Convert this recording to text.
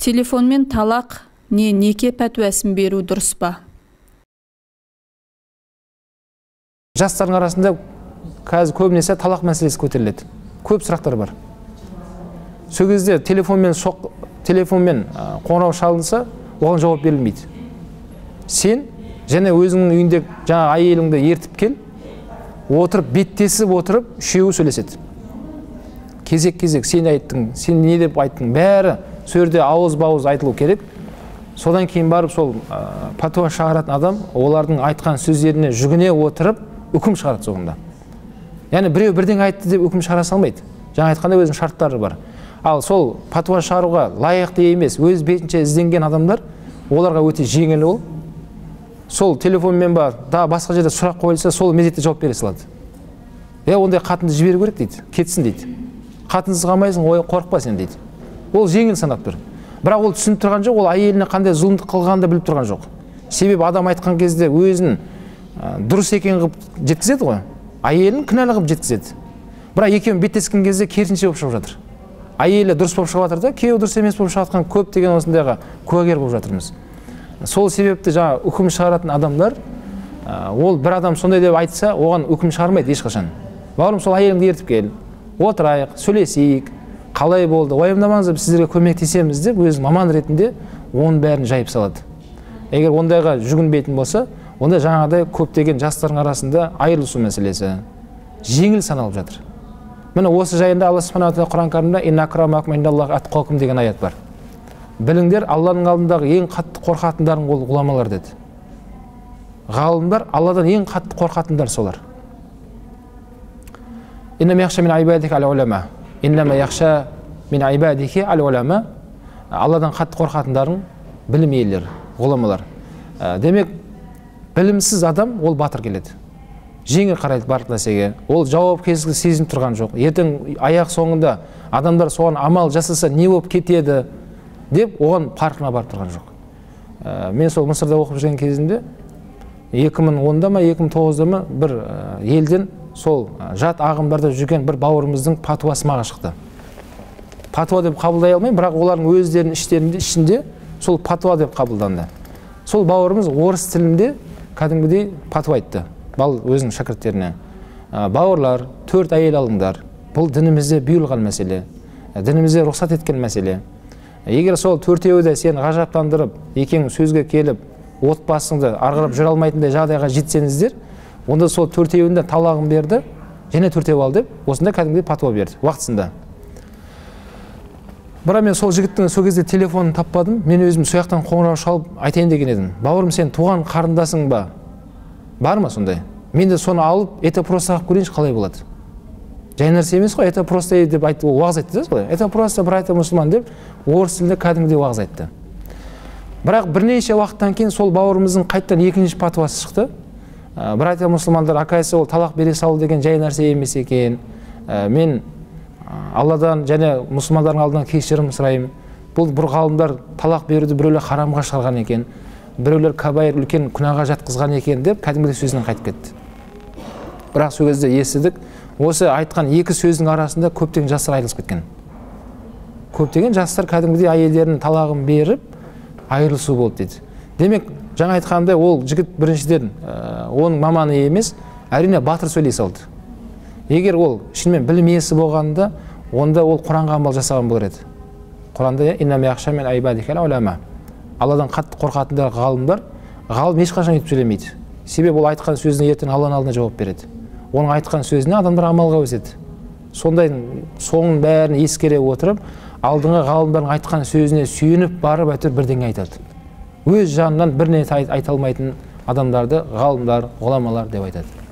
телефонмен талақ не неке пәтуасын беру дұрыс па? Жастардың арасында қазір көбінесе талақ мәселесі көтеріледі. Көп сұрақтар бар. Сол кезде телефонмен шоқ телефонмен қоңырау шалынса оған жауап берілмейді. Сен және өзіңнің үйінде жаңа әйеліңді ертіп кел отырып беттесіп отырып үшеуі сөйлеседі. Кезек кезек сен айттың сен не деп айттың бәрі сол жерде ауыз бауыз айтылу керек. Содан кейін барып сол ә, пәтуа шығаратын адам олардың айтқан сөздеріне жүгіне отырып үкім шығарады соңында. Яғни біреу бірдеңе айтты деп үкім шығара салмайды. Жаңа айтқандай өзінің шарттары бар. Ал сол пәтуа шығаруға лайықты емес өз бетінше ізденген адамдар оларға өте жеңіл ол. Сол телефонмен ба да басқа жерде сұрақ қойылса сол мезетте жауап бере салады. Е ондай қатынды жіберу керек дейді кетсін дейді. Қатынсыз қалмайсың ой қорықпа сен дейді. Ол жеңіл санап тұр бірақ ол түсініп тұрған жоқ ол әйеліне қандай зұлымдық қылғанын да біліп тұрған жоқ. Себебі адам айтқан кезде өзін ә, дұрыс екен қылып жеткізеді ғой. Әйелін кінәлі қылып жеткізеді. Бірақ екеуі беттескен кезде керісінше болып шығып жатыр. Әйелі дұрыс болып шығып жатыр да күйеуі дұрыс емес болып шығып жатқан көптеген осындайға куәгер болып жатырмыз. Сол себепті жаңа үкім шығаратын адамдар ә, ол бір адам сондай деп айтса оған үкім шығармайды ешқашан. Бауырым сол әйеліңді ертіп кел. Отырайық сөйлесейік. Қалай болды? Уайымдамаңыздар біз сіздерге көмектесеміз деп өзі маман ретінде оның бәрін жайып салады. Егер ондайға жүгінбейтін болса онда жаңағыдай көптеген жастардың арасында айырылысу мәселесі жеңіл саналып жатыр. Міне осы жайында алла субханала тағала құран кәрімде деген аят бар. Біліңдер алланың алдындағы ең қатты қорқатындарың ол ғұламалар деді. Ғалымдар алладан ең қатты қорқатындар солар. Алладан қатты қорқатындарың білім иелері ғұламалар ә, демек білімсіз адам ол батыр келеді жеңіл қарайды барлық нәрсеге ол жауапкершілік сезініп тұрған жоқ ертең аяқ соңында адамдар соған амал жасаса не болып кетеді деп оған парқына барып тұрған жоқ ә, мен сол мысырда оқып жүрген кезімде 2010-да ма 2009-да ма бір елден сол жат ағымдарда жүрген бір бауырымыздың патуасы маған шықты. Патуа деп қабылдай алмаймын бірақ олардың өздерінің іштерінде ішінде сол патуа деп қабылданды. Сол бауырымыз орыс тілінде кәдімгідей патуа айтты. Бал өзінің шәкірттеріне бауырлар төрт әйел алыңдар. Бұл дінімізде бұйырылған мәселе. Дінімізде рұқсат еткен мәселе. Егер сол төртеуі де сені ғажаптандырып екеуің сөзге келіп отбасыңды ары қарап жүре алмайтындай жағдайға жетсеңіздер онда сол төртеуінде талағын берді және төртеу ал деп осындай кәдімгідей патуа берді уақытысында. Бірақ мен сол жігіттің сол кезде телефонын таппадым мен өзім сол жақтан қоңырау шалып айтайын деген едім. Бауырым сен туған қарындасың ба? Бар ма сондай? Мен де соны алып это просто қылып көрейінші қалай болады? Жай нәрсе емес қой это просто деп айтты ол уағыз айтты да солай. Это просто братья мұсылман деп орыс тілінде кәдімгідей уағыз айтты. Бірақ бірнеше уақыттан кейін сол бауырымыздың қайтадан екінші патуасы шықты. Ә, братья мұсылмандар оказывается ол талақ бере салу деген жай нәрсе емес екен. Ә, мен алладан және мұсылмандардың алдынан кешірім сұраймын. Бұл бір ғалымдар талақ беруді біреулер харамға шығарған екен біреулер кабайыр үлкен күнәға жатқызған екен деп кәдімгідей сөзінен қайтып кетті. Бірақ сол кезде естідік осы айтқан екі сөздің арасында көптеген жастар айырылысып кеткен. Көптеген жастар кәдімгідей әйелдерінің талағын беріп айырылысу болды дейді демек жаңа айтқандай ол жігіт біріншіден ә, оның маманы емес әрине батыр сөйлей салды. Егер ол шынымен білім иесі болғанда онда ол құранға амал жасаған болар еді. Құранда алладан қатты қорқатындар ғалымдар ғалым ешқашан өйтіп сөйлемейді. Себебі ол айтқан сөзіне ертең алланың алдында жауап береді. Оның айтқан сөзіне адамдар амалға өседі. Сондай соның бәрін ескере отырып алдыңғы ғалымдардың айтқан сөзіне сүйеніп барып әйтеуір бірдеңе айтады. Өз жанынан бір нәрсе айта алмайтын адамдарды ғалымдар ғұламалар деп айтады.